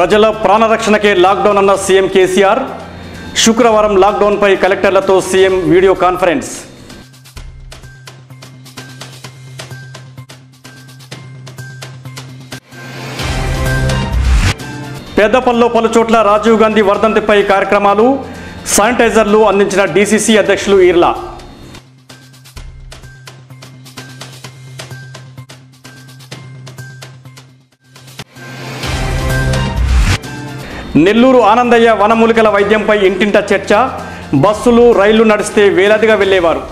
ప్రజల ప్రాణరక్షణకే లాక్డౌన్ అన్న సీఎం కేసీఆర్. శుక్రవారం లాక్డౌన్పై కలెక్టర్లతో సీఎం వీడియో కాన్ఫరెన్స్. పెద్దపల్లిలో పలు చోట్ల రాజీవ్ గాంధీ వర్ధంతిపై కార్యక్రమాలు. శానిటైజర్లు అందించిన డీసీసీ అధ్యక్షులు ఈర్లా. నెల్లూరు ఆనందయ్య వనమూలికల వైద్యంపై ఇంటింట చర్చ. బస్సులు రైళ్ళు నడిస్తే వేలాదిగా వెళ్ళేవారు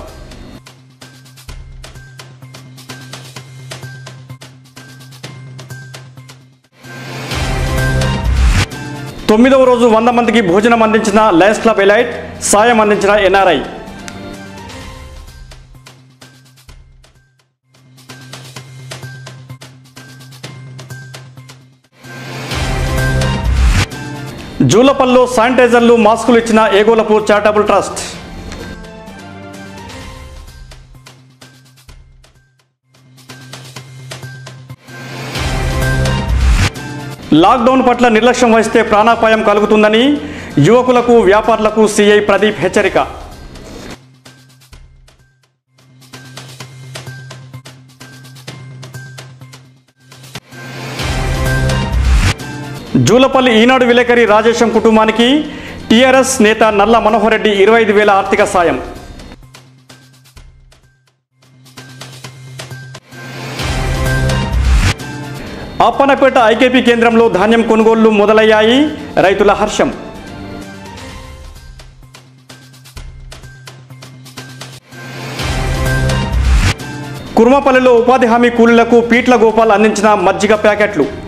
తొమ్మిదవ రోజు వంద మందికి భోజనం అందించిన లయన్స్ క్లబ్ ఎలైట్ సాయం అందించిన ఎన్ఆర్ఐ. జూలపల్లో శానిటైజర్లు మాస్కులు ఇచ్చిన ఏగోలపూర్ చారిటబుల్ ట్రస్ట్. లాక్డౌన్ పట్ల నిర్లక్ష్యం వహిస్తే ప్రాణాపాయం కలుగుతుందని యువకులకు వ్యాపారులకు సీఐ ప్రదీప్ హెచ్చరిక. జూలపల్లి ఈనాడు విలేకరి రాజేశం కుటుంబానికి టీఆర్ఎస్ నేత నల్ల మనోహర్ రెడ్డి ఇరవై ఐదు వేల ఆర్థిక సాయం. అప్పనపేట ఐకేపీ కేంద్రంలో ధాన్యం కొనుగోళ్ళు మొదలయ్యాయి. రైతుల హర్షం. కుర్మపల్లిలో ఉపాధి హామీ కూలీలకు పీట్ల గోపాల్ అందించిన మజ్జిగ ప్యాకెట్లు.